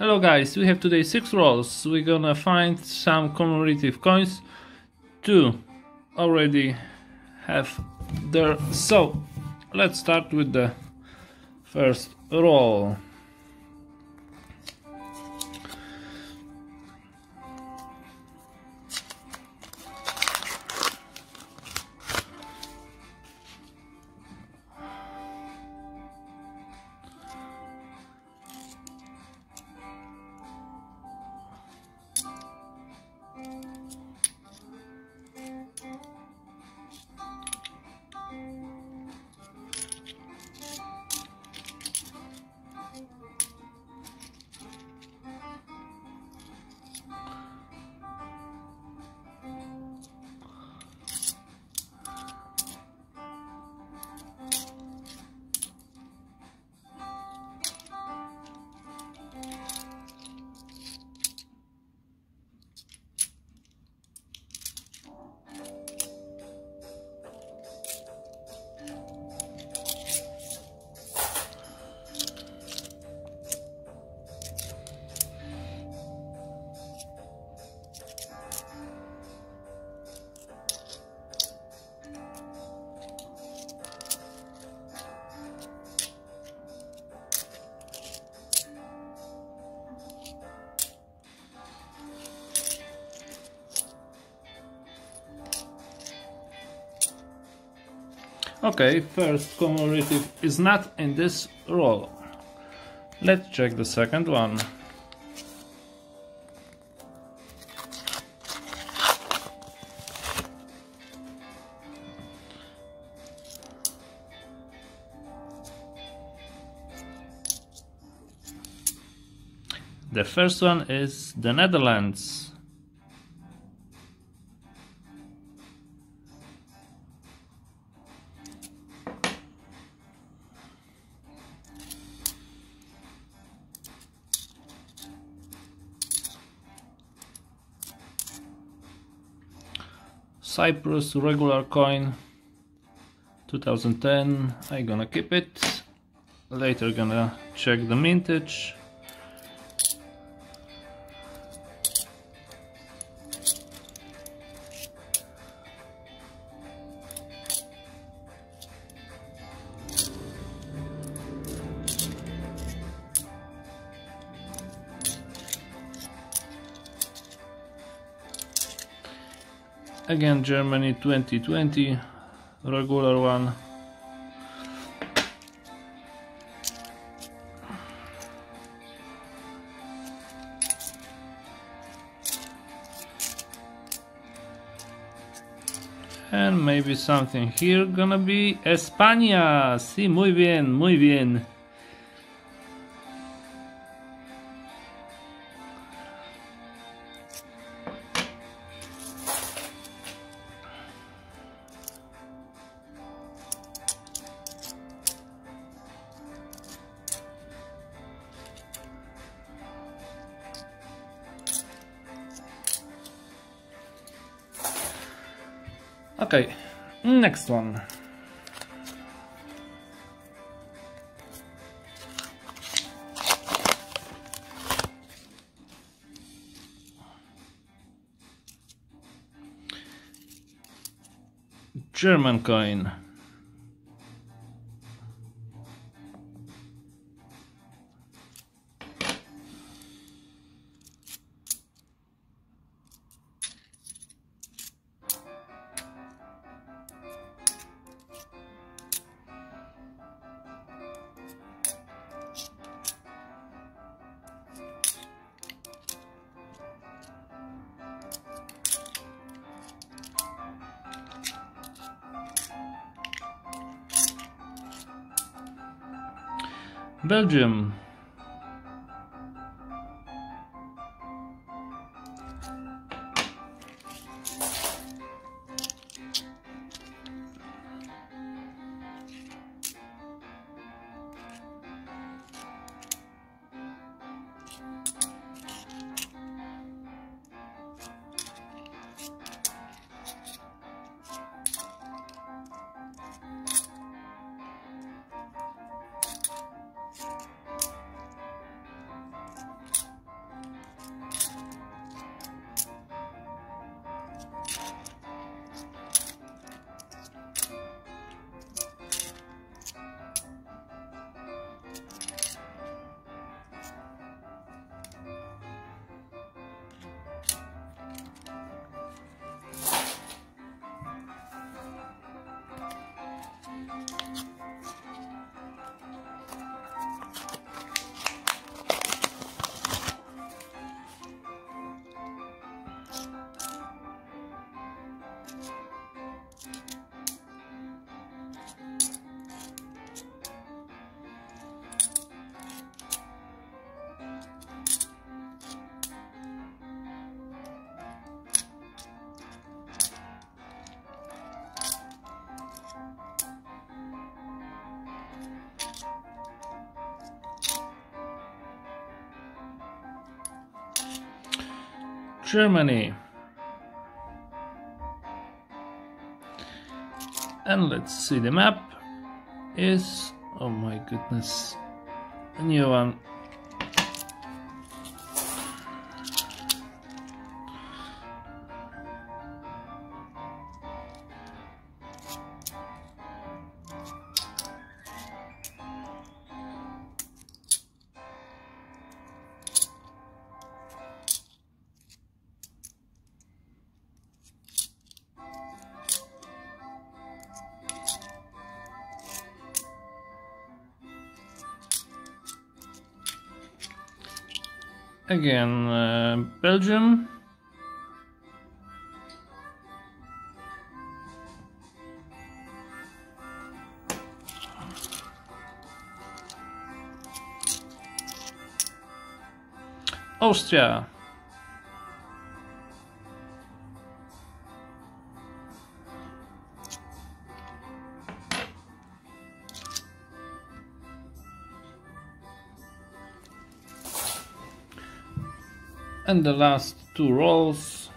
Hello guys, we have today 6 rolls. We're gonna find some commemorative coins. Two already have there. So, let's start with the first roll. Okay, first commemorative is not in this roll. Let's check the second one. The first one is the Netherlands. Cyprus regular coin 2010 I gonna keep it. Later gonna check the mintage again Germany 2020 regular one. And maybe something here gonna be España sí muy bien muy bien Okay, next one. German coin. Belgium. Germany. And let's see the map is oh my goodness a new one again uh, Belgium. Austria and the last two rolls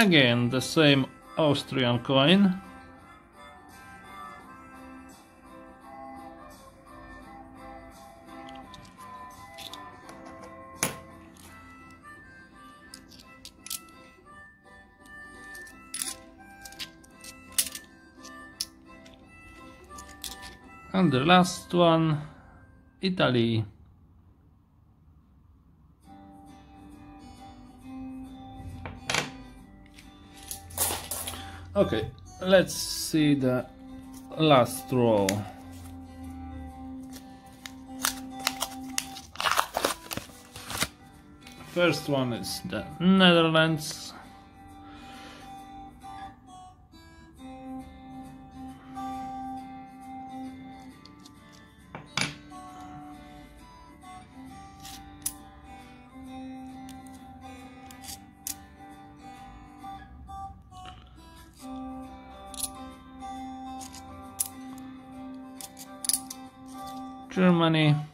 Again, the same Austrian coin. And the last one, Italy. Okay, let's see the last row. First one is the Netherlands. Germany.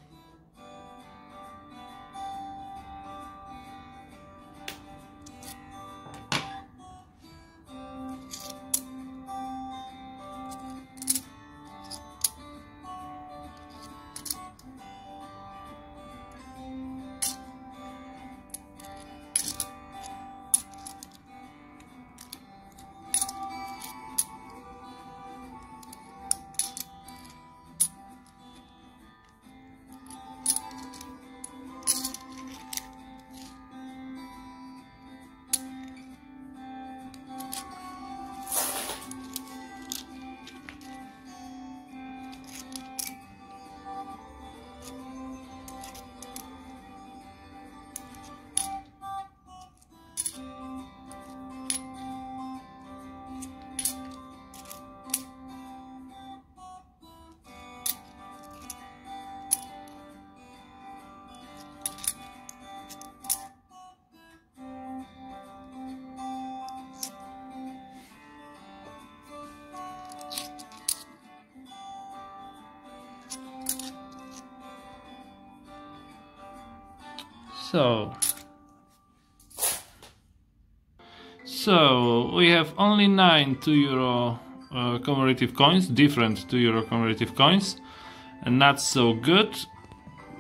So, so we have only nine two euro uh, commemorative coins, different two euro commemorative coins, and not so good,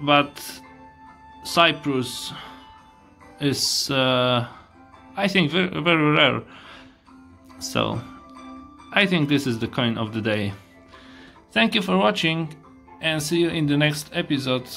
but Cyprus is, uh, I think, very, very rare. So, I think this is the coin of the day. Thank you for watching and see you in the next episode.